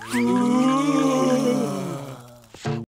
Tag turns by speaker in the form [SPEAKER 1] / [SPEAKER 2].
[SPEAKER 1] Oh.